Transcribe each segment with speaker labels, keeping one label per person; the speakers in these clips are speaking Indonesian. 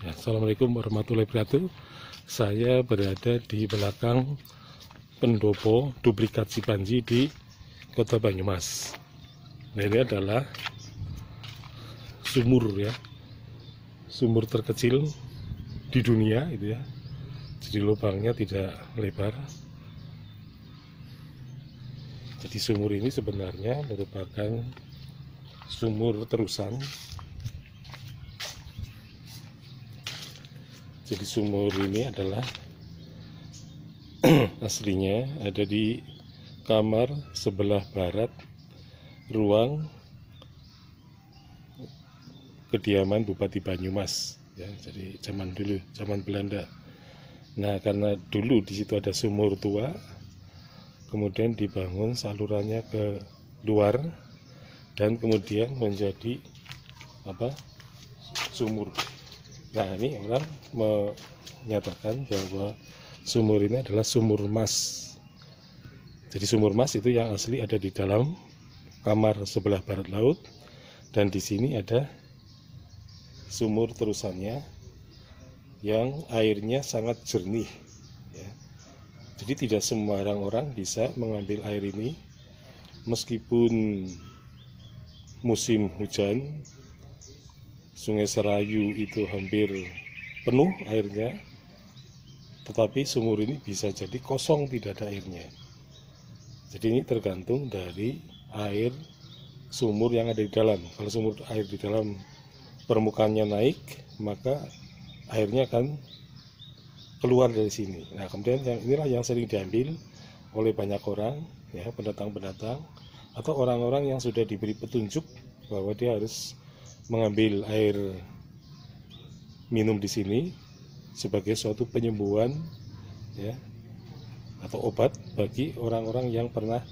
Speaker 1: Ya, Assalamualaikum warahmatullahi wabarakatuh. Saya berada di belakang pendopo duplikat Cipanji di Kota Banyumas. Nah, ini adalah sumur ya, sumur terkecil di dunia itu ya. Jadi lubangnya tidak lebar. Jadi sumur ini sebenarnya merupakan sumur terusan Jadi sumur ini adalah aslinya ada di kamar sebelah barat ruang kediaman Bupati Banyumas ya. Jadi zaman dulu zaman Belanda. Nah karena dulu di situ ada sumur tua kemudian dibangun salurannya ke luar dan kemudian menjadi apa sumur Nah ini orang menyatakan bahwa sumur ini adalah sumur mas. Jadi sumur mas itu yang asli ada di dalam kamar sebelah barat laut dan di sini ada sumur terusannya yang airnya sangat jernih. Ya. Jadi tidak semua orang bisa mengambil air ini meskipun musim hujan Sungai Serayu itu hampir penuh airnya, tetapi sumur ini bisa jadi kosong tidak ada airnya. Jadi ini tergantung dari air sumur yang ada di dalam. Kalau sumur air di dalam permukaannya naik, maka airnya akan keluar dari sini. Nah, kemudian yang inilah yang sering diambil oleh banyak orang, ya pendatang-pendatang atau orang-orang yang sudah diberi petunjuk bahwa dia harus mengambil air minum di sini sebagai suatu penyembuhan ya atau obat bagi orang-orang yang pernah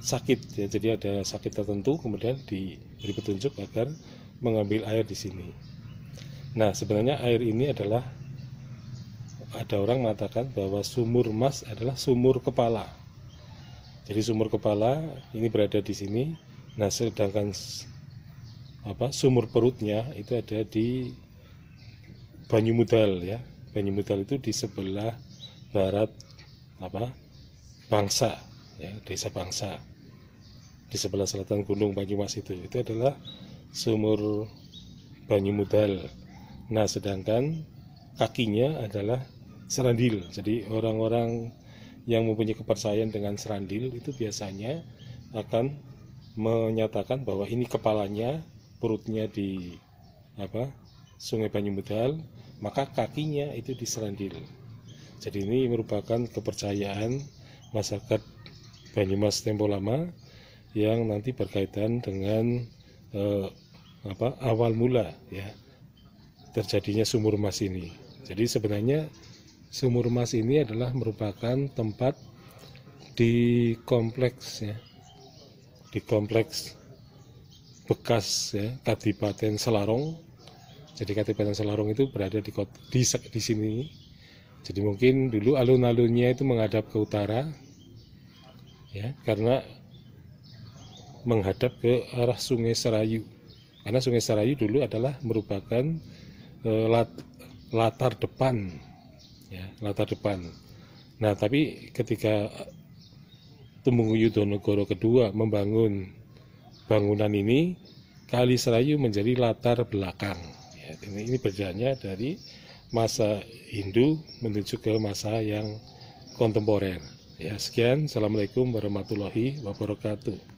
Speaker 1: sakit. Ya jadi ada sakit tertentu kemudian diberi petunjuk agar mengambil air di sini. Nah sebenarnya air ini adalah ada orang mengatakan bahwa sumur emas adalah sumur kepala. Jadi sumur kepala ini berada di sini. Nah sedangkan apa sumur perutnya itu ada di Banyumudal ya. Banyumudal itu di sebelah barat apa Bangsa ya desa Bangsa. Di sebelah selatan Gunung Banyumas itu. Itu adalah sumur Banyumudal nah sedangkan kakinya adalah serandil. Jadi orang-orang yang mempunyai kepercayaan dengan serandil itu biasanya akan menyatakan bahwa ini kepalanya perutnya di apa Sungai Banyumedal, maka kakinya itu di Serandil. Jadi ini merupakan kepercayaan masyarakat Banyumas tempo lama yang nanti berkaitan dengan eh, apa awal mula ya terjadinya sumur emas ini. Jadi sebenarnya sumur emas ini adalah merupakan tempat di kompleks ya di kompleks bekas ya Kadipaten Selarong. Jadi Kadipaten Selarong itu berada di di, di sini. Jadi mungkin dulu alun-alunnya itu menghadap ke utara, ya karena menghadap ke arah Sungai Serayu. Karena Sungai Serayu dulu adalah merupakan eh, lat, latar depan, ya latar depan. Nah tapi ketika Tumenggung kedua membangun bangunan ini Kali Serayu menjadi latar belakang. Ya, ini, ini dari masa Hindu menuju ke masa yang kontemporer. Ya, sekian. Assalamualaikum warahmatullahi wabarakatuh.